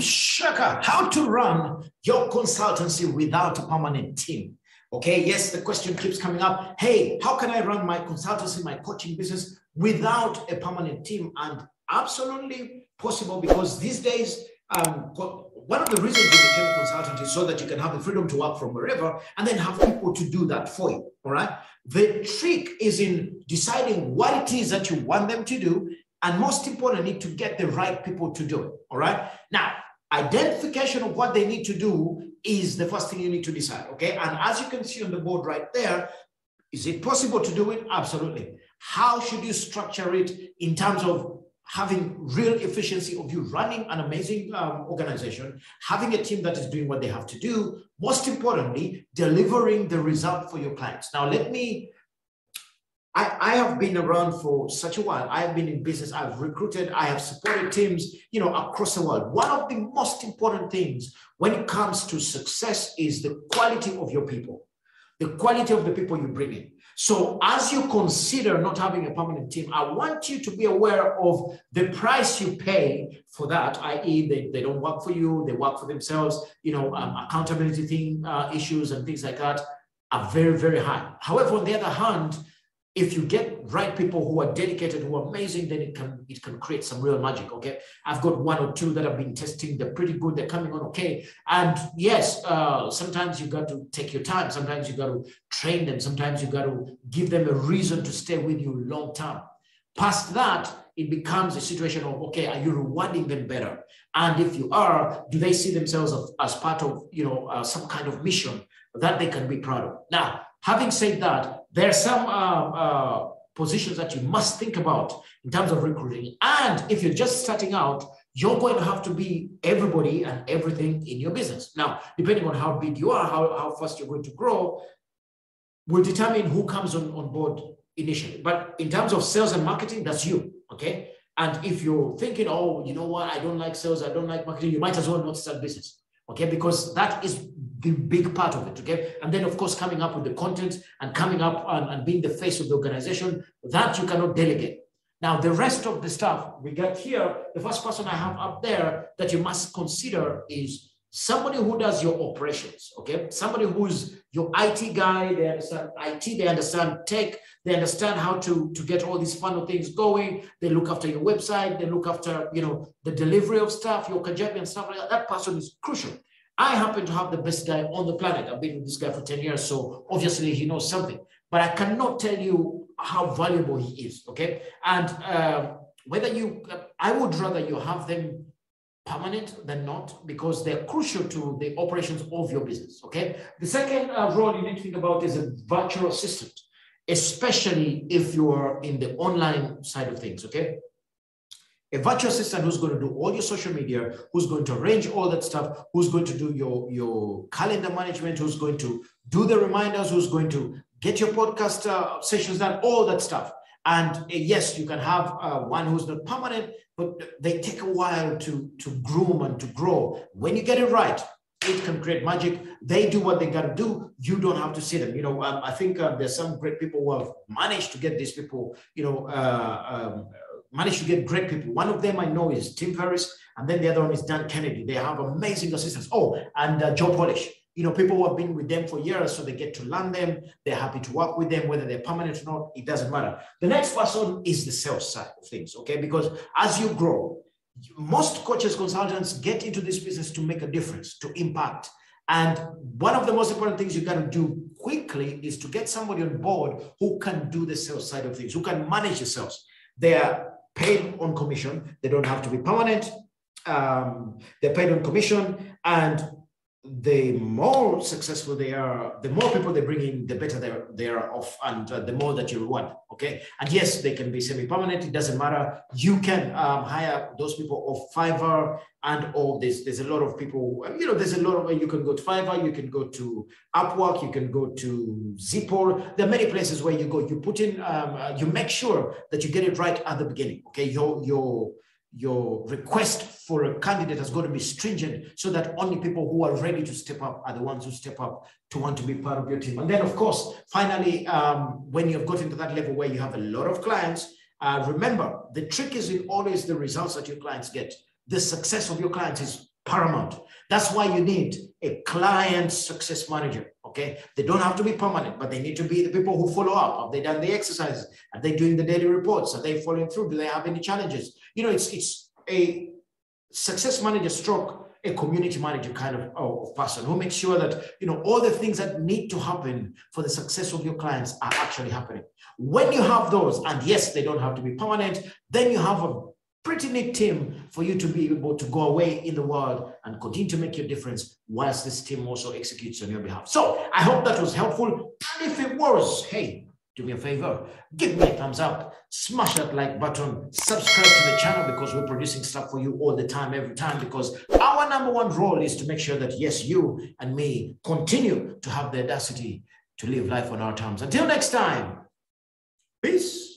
Shaka. How to run your consultancy without a permanent team. Okay, yes, the question keeps coming up. Hey, how can I run my consultancy, my coaching business without a permanent team? And absolutely possible because these days, um, one of the reasons we became a consultant is so that you can have the freedom to work from wherever and then have people to do that for you. All right. The trick is in deciding what it is that you want them to do and most importantly, to get the right people to do it. All right. Now, identification of what they need to do is the first thing you need to decide. Okay. And as you can see on the board right there, is it possible to do it? Absolutely. How should you structure it in terms of having real efficiency of you running an amazing um, organization, having a team that is doing what they have to do, most importantly, delivering the result for your clients. Now, let me I, I have been around for such a while. I have been in business. I've recruited. I have supported teams, you know, across the world. One of the most important things when it comes to success is the quality of your people, the quality of the people you bring in. So as you consider not having a permanent team, I want you to be aware of the price you pay for that, i.e. They, they don't work for you, they work for themselves, you know, um, accountability thing, uh, issues and things like that are very, very high. However, on the other hand, if you get right people who are dedicated, who are amazing, then it can it can create some real magic. Okay, I've got one or two that I've been testing. They're pretty good. They're coming on okay. And yes, uh, sometimes you got to take your time. Sometimes you got to train them. Sometimes you got to give them a reason to stay with you long term. Past that, it becomes a situation of okay, are you rewarding them better? And if you are, do they see themselves as, as part of you know uh, some kind of mission that they can be proud of? Now Having said that, there are some uh, uh, positions that you must think about in terms of recruiting. And if you're just starting out, you're going to have to be everybody and everything in your business. Now, depending on how big you are, how, how fast you're going to grow, will determine who comes on, on board initially. But in terms of sales and marketing, that's you. Okay. And if you're thinking, oh, you know what, I don't like sales, I don't like marketing, you might as well not start business. Okay. Because that is the big part of it, okay? And then, of course, coming up with the content and coming up and, and being the face of the organization, that you cannot delegate. Now, the rest of the stuff we got here, the first person I have up there that you must consider is somebody who does your operations, okay? Somebody who's your IT guy, they understand IT, they understand tech, they understand how to, to get all these funnel things going. They look after your website, they look after, you know, the delivery of stuff, your Kajabi and stuff like that. That person is crucial. I happen to have the best guy on the planet. I've been with this guy for 10 years, so obviously he knows something. But I cannot tell you how valuable he is, okay? And uh, whether you, I would rather you have them permanent than not because they're crucial to the operations of your business, okay? The second uh, role you need to think about is a virtual assistant, especially if you're in the online side of things, okay? A virtual assistant who's going to do all your social media, who's going to arrange all that stuff, who's going to do your, your calendar management, who's going to do the reminders, who's going to get your podcast uh, sessions done, all that stuff. And uh, yes, you can have uh, one who's not permanent, but they take a while to, to groom and to grow. When you get it right, it can create magic. They do what they got to do. You don't have to see them. You know, um, I think uh, there's some great people who have managed to get these people, you know, uh, um, managed to get great people. One of them I know is Tim Ferriss, and then the other one is Dan Kennedy. They have amazing assistants. Oh, and uh, Joe Polish. You know, people who have been with them for years, so they get to learn them. They're happy to work with them, whether they're permanent or not, it doesn't matter. The next person is the sales side of things, okay? Because as you grow, most coaches, consultants get into this business to make a difference, to impact. And one of the most important things you got to do quickly is to get somebody on board who can do the sales side of things, who can manage the sales. They're paid on commission. They don't have to be permanent. Um, they're paid on commission. And the more successful they are, the more people they bring in, the better they're, they are off and uh, the more that you reward. Okay. And yes, they can be semi-permanent. It doesn't matter. You can um, hire those people off Fiverr and all this. There's a lot of people, you know, there's a lot of, you can go to Fiverr, you can go to Upwork, you can go to Zippor. There are many places where you go, you put in, um, uh, you make sure that you get it right at the beginning. Okay. Your, your, your request for a candidate has got to be stringent so that only people who are ready to step up are the ones who step up to want to be part of your team. And then, of course, finally, um, when you've gotten to that level where you have a lot of clients, uh, remember the trick is in always the results that your clients get. The success of your clients is paramount. That's why you need a client success manager. Okay. They don't have to be permanent, but they need to be the people who follow up. Have they done the exercises? Are they doing the daily reports? Are they following through? Do they have any challenges? You know, it's it's a success manager stroke a community manager kind of, of person who makes sure that you know all the things that need to happen for the success of your clients are actually happening. When you have those, and yes, they don't have to be permanent, then you have a pretty neat team for you to be able to go away in the world and continue to make your difference whilst this team also executes on your behalf. So I hope that was helpful. And if it was, hey, do me a favor, give me a thumbs up, smash that like button, subscribe to the channel because we're producing stuff for you all the time, every time, because our number one role is to make sure that, yes, you and me continue to have the audacity to live life on our terms. Until next time, peace.